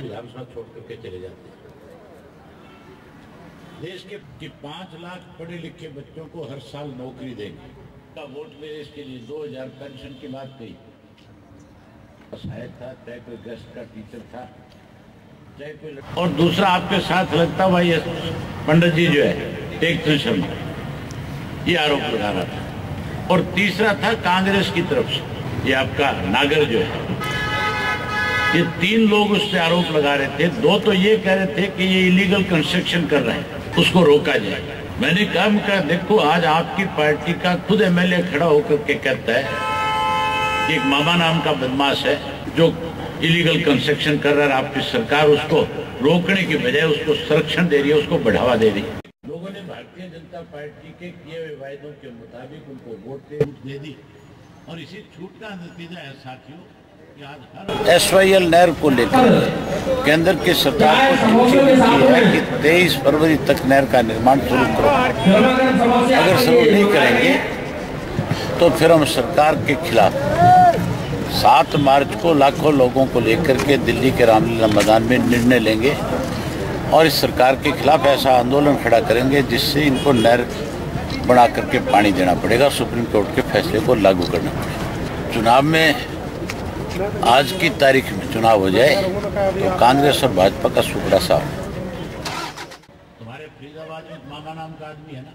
विधानसभा छोड़ करके चले जाते हैं। देश के पाँच लाख पढ़े लिखे बच्चों को हर साल नौकरी देंगे। का वोट मेरे इसके लिए दो हज़ार पेंशन की बात कही सहायक था, चाहे कोई गेस्ट का टीचर था, चाहे कोई और दूसरा आपके साथ लगता भाई पंडित जी जो है टेक शर्मा, ये आरोप लगा रहा था। और तीसरा था कांग्रेस की तरफ़ से, ये आपका नागर जो है। ये तीन लोग उससे आरोप लगा रहे थे। दो तो ये कह रहे थे कि ये इलीगल कंस्ट्रक्शन कर रहे हैं। उसको रोका जाए। मैंने काम कहा, देखो, आज आपकी पार्टी का खुद एमएलए खड़ा होकर के कहता है कि एक मामा नाम का बदमाश है जो इलीगल कंस्ट्रक्शन कर रहा है आपकी सरकार उसको रोकने की बजाय उसको संरक्षण दे रही है, उसको बढ़ावा दे रही है। लोगों ने भारतीय जनता पार्टी के किए हुए वायदों के मुताबिक उनको वोट दे दी और इसी छूट का नतीजा है, साथियों एस वाई एल नहर को लेकर केंद्र की सरकार को है कि 23 फरवरी तक नहर का निर्माण शुरू करो। अगर शुरू नहीं करेंगे तो फिर हम सरकार के खिलाफ सात मार्च को लाखों लोगों को लेकर के दिल्ली के रामलीला मैदान में निर्णय लेंगे और इस सरकार के खिलाफ ऐसा आंदोलन खड़ा करेंगे जिससे इनको नहर बना करके पानी देना पड़ेगा, सुप्रीम कोर्ट के फैसले को लागू करना पड़ेगा। चुनाव में आज की तारीख में चुनाव हो जाए तो कांग्रेस और भाजपा का सुखड़ा साफ़। तुम्हारे फरीदाबाद में मामा नाम का आदमी है ना?